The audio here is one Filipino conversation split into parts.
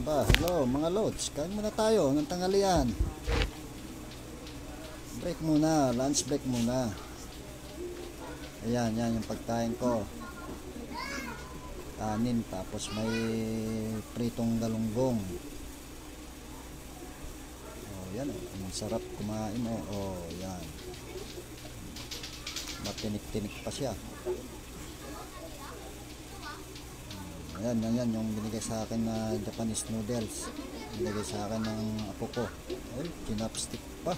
Aba, hello mga lods. Kain muna tayo ng tanghalian. Break muna, lunch break muna. Ayan, yan yung pagkain ko. Kanin, tapos may pritong galunggong. Oh, yan oh. Ang sarap kumain oh. Oh, yan. Matinik-tinik pa siya. Ayan, yan, yan, yung binigay sa akin na Japanese noodles. Binigay sa akin ng apo ko. Ay, kinapstick pa.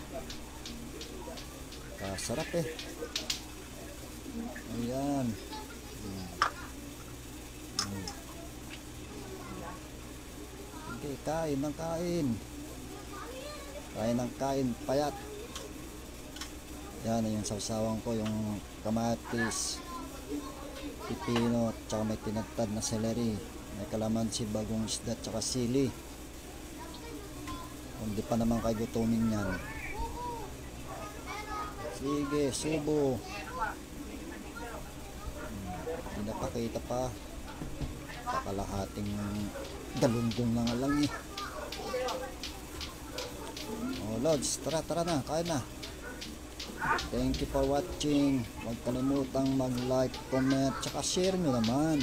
Kasarap eh. Ayan. Hmm. Sige, kain ng kain. Kain ng kain, payat. Yan, yung sawsawan ko, yung kamatis, pipino, tsaka may tinagtad na celery, may kalamansi, bagong isda, tsaka sili. Kung di pa naman kayo gutumin yan. Sige, subo. Hmm, Hindi napakita pa. Pakalahating dalundong na nga lang eh. Oh, Lods, tara, tara na, kain na. Thank you for watching. Huwag kalimutang mag-like, comment, tsaka share nyo naman.